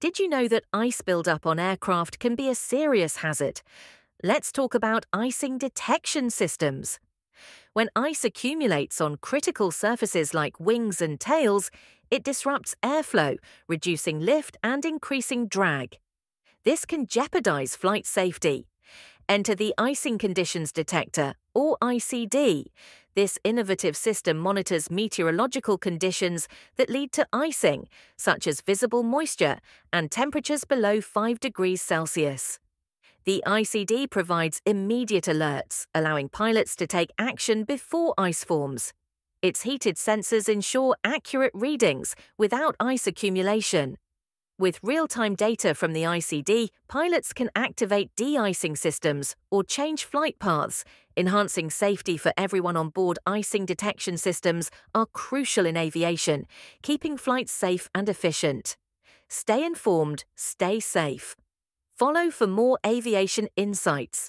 Did you know that ice buildup on aircraft can be a serious hazard? Let's talk about icing detection systems. When ice accumulates on critical surfaces like wings and tails, it disrupts airflow, reducing lift and increasing drag. This can jeopardize flight safety. Enter the Icing Conditions Detector, or ICD. This innovative system monitors meteorological conditions that lead to icing, such as visible moisture and temperatures below 5 degrees Celsius. The ICD provides immediate alerts, allowing pilots to take action before ice forms. Its heated sensors ensure accurate readings without ice accumulation. With real-time data from the ICD, pilots can activate de-icing systems or change flight paths. Enhancing safety for everyone on board icing detection systems are crucial in aviation, keeping flights safe and efficient. Stay informed, stay safe. Follow for more aviation insights.